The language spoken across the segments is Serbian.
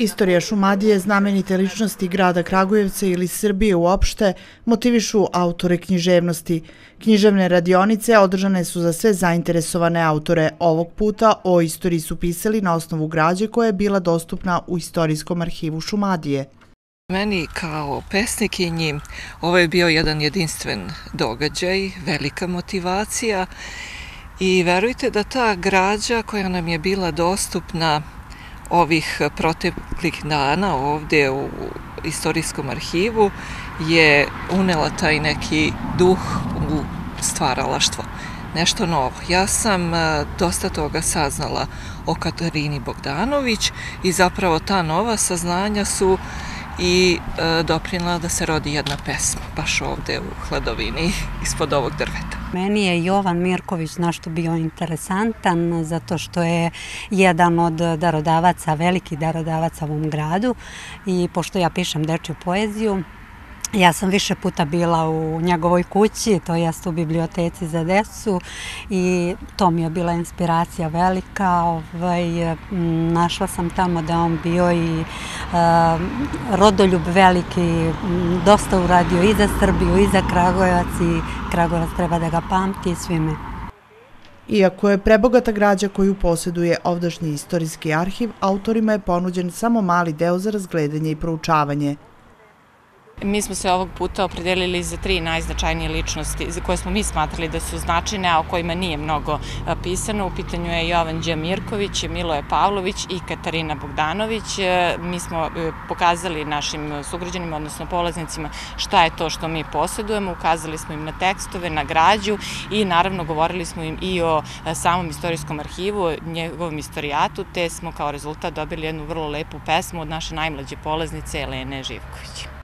Istorija Šumadije, znamenite ličnosti grada Kragujevca ili Srbije uopšte, motivišu autore književnosti. Književne radionice održane su za sve zainteresovane autore. Ovog puta o istoriji su pisali na osnovu građe koja je bila dostupna u Istorijskom arhivu Šumadije. Meni kao pesnikinji ovo je bio jedan jedinstven događaj, velika motivacija i verujte da ta građa koja nam je bila dostupna ovih proteklih dana ovde u istorijskom arhivu je unela taj neki duh u stvaralaštvo. Nešto novo. Ja sam e, dosta toga saznala o Katarini Bogdanović i zapravo ta nova saznanja su i e, da se rodi jedna pesma, baš ovde u hladovini, ispod ovog drveta. Meni je Jovan Mirković našto bio interesantan zato što je jedan od darodavaca, veliki darodavaca u ovom gradu. I pošto ja pišem dečju poeziju, Ja sam više puta bila u njegovoj kući, to jest u biblioteci za decu i to mi je bila inspiracija velika. Ovaj, našla sam tamo da on bio i uh, rodoljub veliki, dosta uradio i za Srbiju i za Kragujevac i Kragujevac treba da ga pamti svime. Iako je prebogata građa koju posjeduje ovdašnji istorijski arhiv, autorima je ponuđen samo mali deo za razgledanje i proučavanje. Mi smo se ovog puta opredelili za tri najznačajnije ličnosti za koje smo mi smatrali da su značajne, a o kojima nije mnogo pisano. U pitanju je Jovan Đe Mirković, Miloje Pavlović i Katarina Bogdanović. E, mi smo e, pokazali našim sugrađanima, odnosno polaznicima, šta je to što mi posjedujemo. Ukazali smo im na tekstove, na građu i naravno govorili smo im i o e, samom istorijskom arhivu, njegovom istorijatu, te smo kao rezultat dobili jednu vrlo lepu pesmu od naše najmlađe polaznice Elene Živković.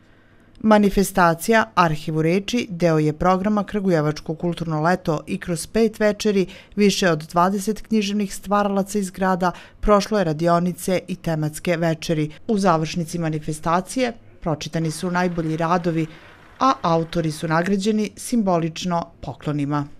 Manifestacija Arhivu reči deo je programa Kragujevačko kulturno leto i kroz pet večeri više od 20 književnih stvaralaca iz grada prošlo je radionice i tematske večeri. U završnici manifestacije pročitani su najbolji radovi, a autori su nagrađeni simbolično poklonima.